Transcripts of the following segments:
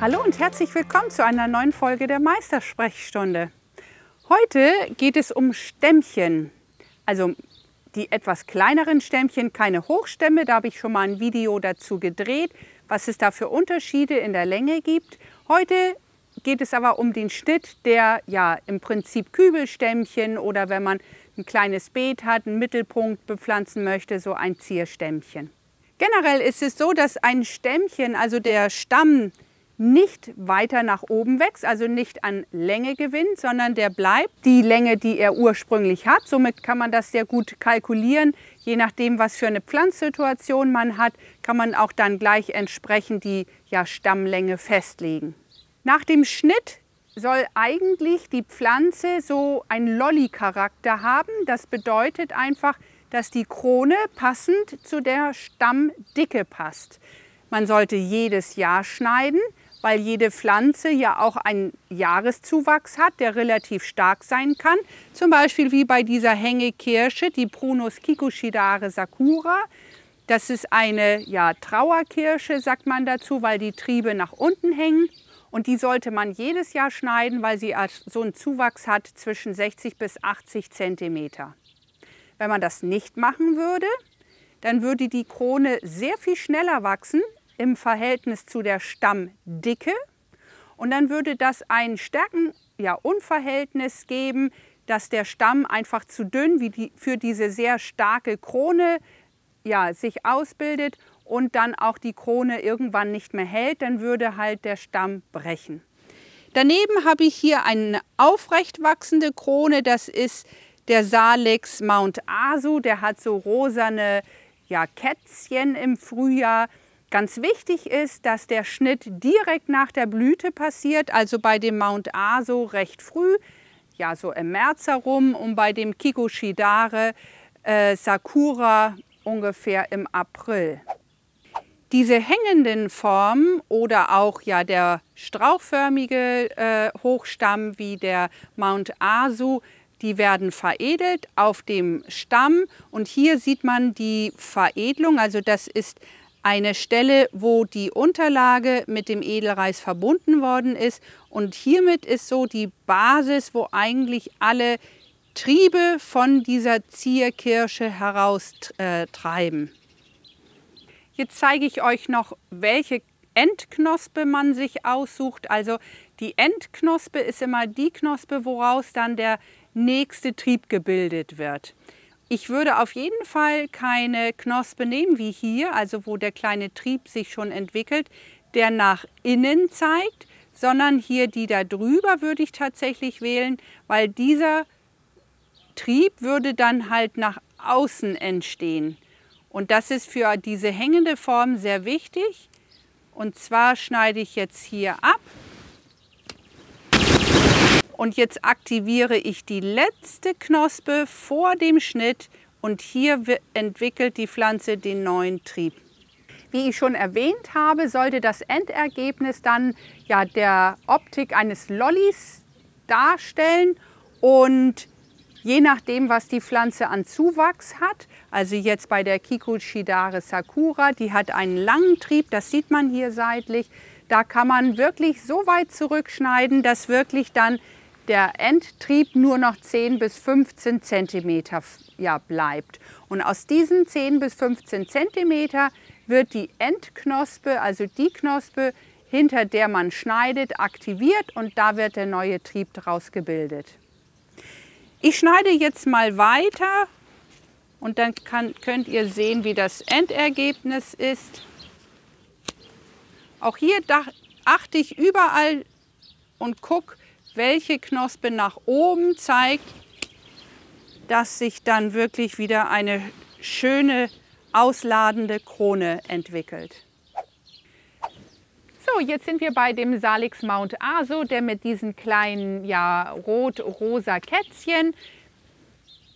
Hallo und herzlich willkommen zu einer neuen Folge der Meistersprechstunde. Heute geht es um Stämmchen, also die etwas kleineren Stämmchen, keine Hochstämme. Da habe ich schon mal ein Video dazu gedreht, was es da für Unterschiede in der Länge gibt. Heute geht es aber um den Schnitt der ja im Prinzip Kübelstämmchen oder wenn man ein kleines Beet hat, einen Mittelpunkt bepflanzen möchte, so ein Zierstämmchen. Generell ist es so, dass ein Stämmchen, also der Stamm, nicht weiter nach oben wächst, also nicht an Länge gewinnt, sondern der bleibt die Länge, die er ursprünglich hat. Somit kann man das sehr gut kalkulieren. Je nachdem, was für eine Pflanzsituation man hat, kann man auch dann gleich entsprechend die ja, Stammlänge festlegen. Nach dem Schnitt soll eigentlich die Pflanze so einen Lolli-Charakter haben. Das bedeutet einfach, dass die Krone passend zu der Stammdicke passt. Man sollte jedes Jahr schneiden weil jede Pflanze ja auch einen Jahreszuwachs hat, der relativ stark sein kann. Zum Beispiel wie bei dieser Hängekirsche, die Prunus kikushidare sakura. Das ist eine ja, Trauerkirsche, sagt man dazu, weil die Triebe nach unten hängen. Und die sollte man jedes Jahr schneiden, weil sie so einen Zuwachs hat zwischen 60 bis 80 Zentimeter. Wenn man das nicht machen würde, dann würde die Krone sehr viel schneller wachsen, im Verhältnis zu der Stammdicke. Und dann würde das ein Stärkenunverhältnis ja, geben, dass der Stamm einfach zu dünn wie die, für diese sehr starke Krone ja, sich ausbildet und dann auch die Krone irgendwann nicht mehr hält, dann würde halt der Stamm brechen. Daneben habe ich hier eine aufrecht wachsende Krone, das ist der Salix Mount Asu, der hat so rosane ja, Kätzchen im Frühjahr. Ganz wichtig ist, dass der Schnitt direkt nach der Blüte passiert, also bei dem Mount Aso recht früh, ja so im März herum und bei dem Kikoshidare äh, Sakura ungefähr im April. Diese hängenden Formen oder auch ja der strauchförmige äh, Hochstamm wie der Mount Asu, die werden veredelt auf dem Stamm und hier sieht man die Veredelung, also das ist eine Stelle, wo die Unterlage mit dem Edelreis verbunden worden ist. Und hiermit ist so die Basis, wo eigentlich alle Triebe von dieser Zierkirsche heraustreiben. Jetzt zeige ich euch noch, welche Endknospe man sich aussucht. Also die Endknospe ist immer die Knospe, woraus dann der nächste Trieb gebildet wird. Ich würde auf jeden Fall keine Knospe nehmen wie hier, also wo der kleine Trieb sich schon entwickelt, der nach innen zeigt, sondern hier die da drüber würde ich tatsächlich wählen, weil dieser Trieb würde dann halt nach außen entstehen. Und das ist für diese hängende Form sehr wichtig. Und zwar schneide ich jetzt hier ab und jetzt aktiviere ich die letzte Knospe vor dem Schnitt und hier entwickelt die Pflanze den neuen Trieb. Wie ich schon erwähnt habe, sollte das Endergebnis dann ja der Optik eines Lollis darstellen und je nachdem, was die Pflanze an Zuwachs hat, also jetzt bei der Kikushidare Sakura, die hat einen langen Trieb, das sieht man hier seitlich, da kann man wirklich so weit zurückschneiden, dass wirklich dann der Endtrieb nur noch 10 bis 15 cm ja, bleibt. Und aus diesen 10 bis 15 cm wird die Endknospe, also die Knospe, hinter der man schneidet, aktiviert und da wird der neue Trieb daraus gebildet. Ich schneide jetzt mal weiter und dann kann, könnt ihr sehen, wie das Endergebnis ist. Auch hier achte ich überall und gucke, welche Knospe nach oben zeigt, dass sich dann wirklich wieder eine schöne, ausladende Krone entwickelt. So, jetzt sind wir bei dem Salix Mount Aso, der mit diesen kleinen ja, rot-rosa Kätzchen.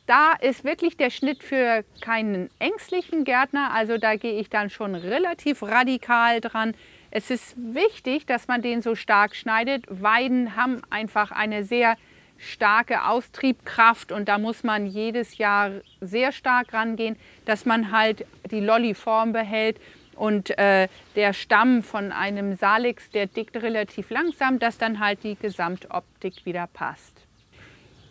Da ist wirklich der Schnitt für keinen ängstlichen Gärtner, also da gehe ich dann schon relativ radikal dran. Es ist wichtig, dass man den so stark schneidet. Weiden haben einfach eine sehr starke Austriebkraft und da muss man jedes Jahr sehr stark rangehen, dass man halt die Lolliform behält Und äh, der Stamm von einem Salix, der dickt relativ langsam, dass dann halt die Gesamtoptik wieder passt.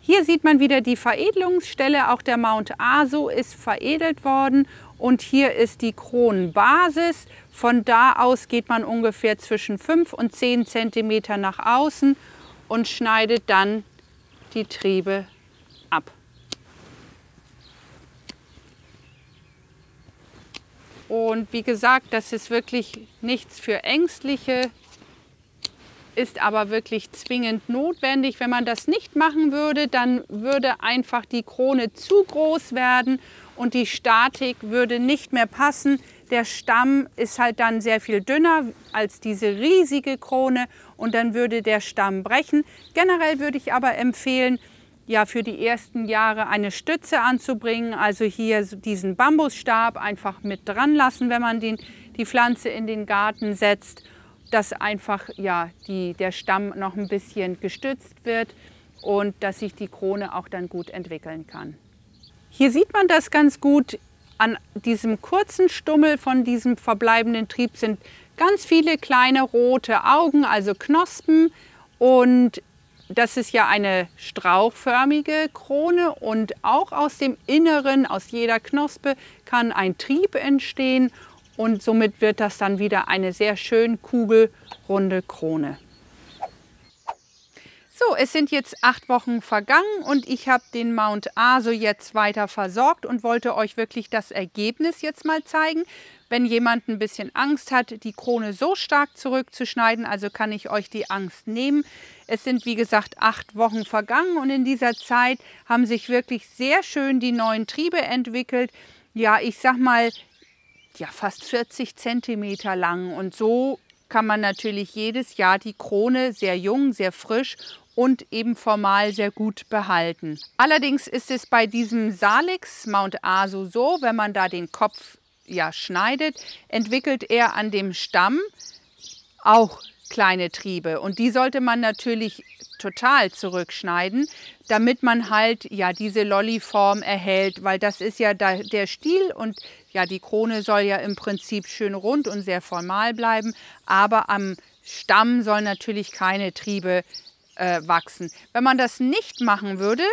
Hier sieht man wieder die Veredelungsstelle, auch der Mount Aso ist veredelt worden und hier ist die Kronenbasis. Von da aus geht man ungefähr zwischen 5 und 10 cm nach außen und schneidet dann die Triebe ab. Und wie gesagt, das ist wirklich nichts für Ängstliche, ist aber wirklich zwingend notwendig. Wenn man das nicht machen würde, dann würde einfach die Krone zu groß werden und die Statik würde nicht mehr passen. Der Stamm ist halt dann sehr viel dünner als diese riesige Krone und dann würde der Stamm brechen. Generell würde ich aber empfehlen, ja für die ersten Jahre eine Stütze anzubringen. Also hier diesen Bambusstab einfach mit dran lassen, wenn man den, die Pflanze in den Garten setzt, dass einfach ja, die, der Stamm noch ein bisschen gestützt wird und dass sich die Krone auch dann gut entwickeln kann. Hier sieht man das ganz gut. An diesem kurzen Stummel von diesem verbleibenden Trieb sind ganz viele kleine rote Augen, also Knospen. Und das ist ja eine strauchförmige Krone und auch aus dem Inneren, aus jeder Knospe, kann ein Trieb entstehen und somit wird das dann wieder eine sehr schön kugelrunde Krone. So, es sind jetzt acht Wochen vergangen und ich habe den Mount Aso jetzt weiter versorgt und wollte euch wirklich das Ergebnis jetzt mal zeigen. Wenn jemand ein bisschen Angst hat, die Krone so stark zurückzuschneiden, also kann ich euch die Angst nehmen. Es sind wie gesagt acht Wochen vergangen und in dieser Zeit haben sich wirklich sehr schön die neuen Triebe entwickelt. Ja, ich sag mal, ja, fast 40 Zentimeter lang und so kann man natürlich jedes Jahr die Krone sehr jung, sehr frisch und eben formal sehr gut behalten. Allerdings ist es bei diesem Salix Mount Aso so, wenn man da den Kopf ja schneidet, entwickelt er an dem Stamm auch kleine Triebe und die sollte man natürlich total zurückschneiden, damit man halt ja diese Lolliform erhält, weil das ist ja der Stiel und ja die Krone soll ja im Prinzip schön rund und sehr formal bleiben, aber am Stamm sollen natürlich keine Triebe äh, wachsen. Wenn man das nicht machen würde,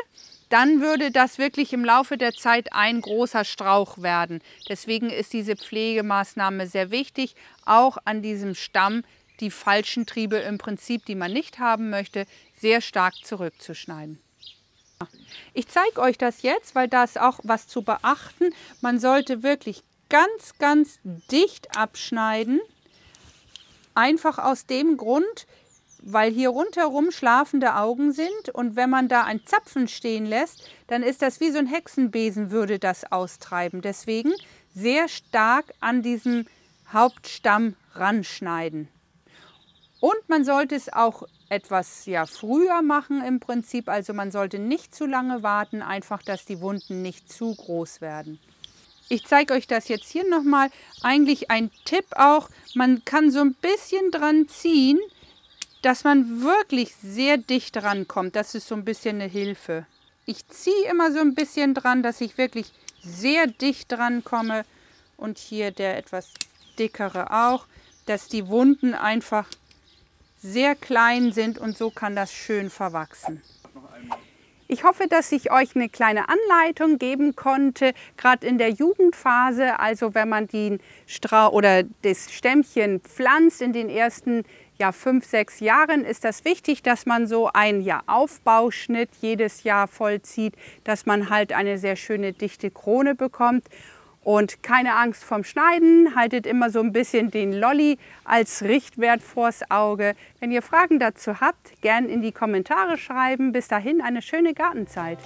dann würde das wirklich im Laufe der Zeit ein großer Strauch werden. Deswegen ist diese Pflegemaßnahme sehr wichtig, auch an diesem Stamm die falschen Triebe im Prinzip, die man nicht haben möchte, sehr stark zurückzuschneiden. Ich zeige euch das jetzt, weil da ist auch was zu beachten. Man sollte wirklich ganz, ganz dicht abschneiden. Einfach aus dem Grund, weil hier rundherum schlafende Augen sind und wenn man da ein Zapfen stehen lässt, dann ist das wie so ein Hexenbesen, würde das austreiben. Deswegen sehr stark an diesem Hauptstamm ranschneiden. Und man sollte es auch etwas ja, früher machen im Prinzip, also man sollte nicht zu lange warten, einfach dass die Wunden nicht zu groß werden. Ich zeige euch das jetzt hier nochmal. Eigentlich ein Tipp auch, man kann so ein bisschen dran ziehen, dass man wirklich sehr dicht rankommt. Das ist so ein bisschen eine Hilfe. Ich ziehe immer so ein bisschen dran, dass ich wirklich sehr dicht dran komme. Und hier der etwas dickere auch, dass die Wunden einfach sehr klein sind und so kann das schön verwachsen. Ich hoffe, dass ich euch eine kleine Anleitung geben konnte, gerade in der Jugendphase, also wenn man den Strauch oder das Stämmchen pflanzt in den ersten ja, fünf, sechs Jahren ist das wichtig, dass man so einen ja, Aufbauschnitt jedes Jahr vollzieht, dass man halt eine sehr schöne dichte Krone bekommt. Und keine Angst vom Schneiden, haltet immer so ein bisschen den Lolli als Richtwert vors Auge. Wenn ihr Fragen dazu habt, gern in die Kommentare schreiben. Bis dahin eine schöne Gartenzeit.